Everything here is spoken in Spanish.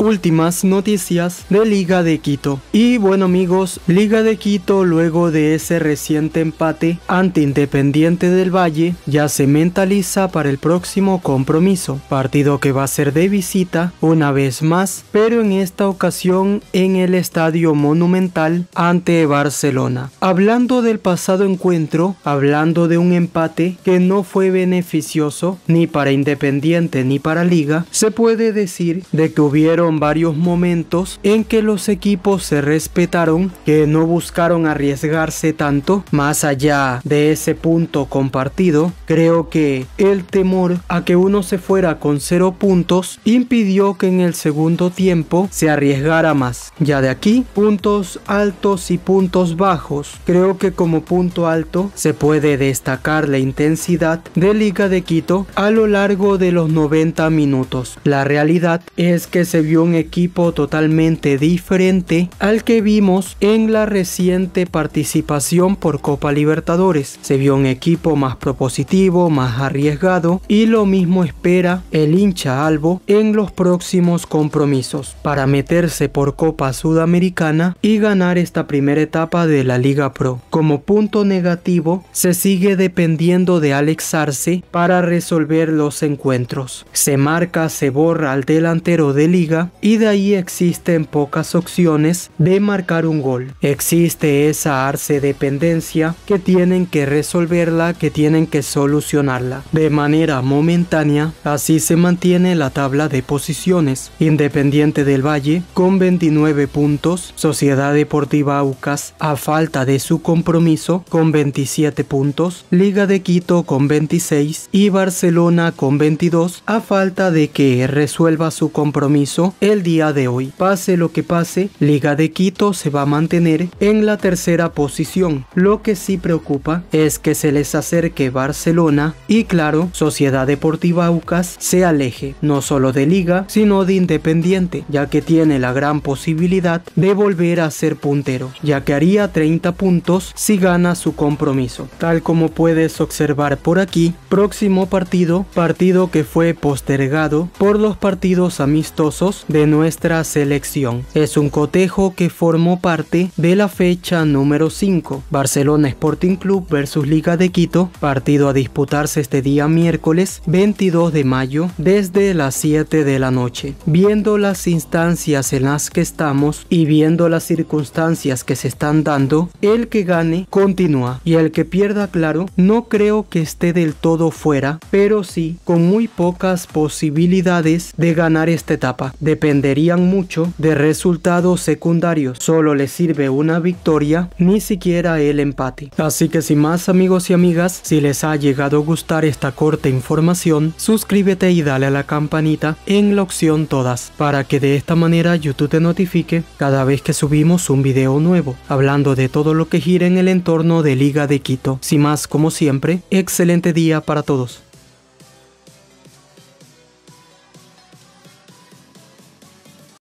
últimas noticias de Liga de Quito. Y bueno amigos, Liga de Quito luego de ese reciente empate ante Independiente del Valle ya se mentaliza para el próximo compromiso, partido que va a ser de visita una vez más, pero en esta ocasión en el Estadio Monumental ante Barcelona. Hablando del pasado encuentro, hablando de un empate que no fue beneficioso ni para Independiente ni para Liga, se puede decir de que hubieron varios momentos en que los equipos se respetaron, que no buscaron arriesgarse tanto, más allá de ese punto compartido, creo que el temor a que uno se fuera con cero puntos impidió que en el segundo tiempo se arriesgara más. Ya de aquí, puntos altos y puntos bajos. Creo que como punto alto se puede destacar la intensidad de Liga de Quito a lo largo de los 90 minutos. La realidad es que se vio un equipo totalmente diferente al que vimos en la reciente participación por Copa Libertadores. Se vio un equipo más propositivo, más arriesgado y lo mismo espera el hincha Albo en los próximos compromisos para meterse por Copa Sudamericana y ganar esta primera etapa de la Liga Pro. Como punto negativo, se sigue dependiendo de Alex Arce para resolver los encuentros. Se marca, se borra al delantero de liga y de ahí existen pocas opciones de marcar un gol. Existe esa Arce dependencia que tienen que resolverla, que tienen que solucionarla. De manera momentánea, así se mantiene la tabla de posiciones. Independiente del Valle con 29 puntos, Sociedad Deportiva Aucas a falta de su compromiso con 27 puntos, Liga de Quito con 26 y Barcelona con 22 a falta de que resuelva su compromiso el día de hoy. Pase lo que pase, Liga de Quito se va a mantener en la tercera posición. Lo que sí preocupa es que se les acerque Barcelona y claro, Sociedad Deportiva Aucas se aleje no solo de Liga, sino de Independiente, ya que tiene la gran posibilidad de volver a ser puntero, ya que haría 30 puntos si gana su compromiso. Tal como puedes observar por aquí, próximo partido, partido que fue postergado por los partidos amistosos de nuestra selección. Es un cotejo que formó parte de la fecha número 5, Barcelona Sporting Club versus Liga de Quito, partido a disputarse este día miércoles 22 de mayo desde las 7 de la noche. Viendo las instancias en las que estamos y viendo las circunstancias que se están dando, el que gane continúa y el que pierda claro no creo que esté del todo fuera, pero sí con muy pocas posibilidades de ganar esta etapa. Dependerían mucho de resultados secundarios, solo le sirve una victoria, ni siquiera el empate. Así que sin más amigos y amigas, si les ha llegado a gustar esta corta información, suscríbete y dale a la campanita en la opción todas, para que de esta manera YouTube te notifique cada vez que subimos un video nuevo, hablando de todo lo que gira en el entorno de Liga de Quito. Sin más, como siempre, excelente día para todos.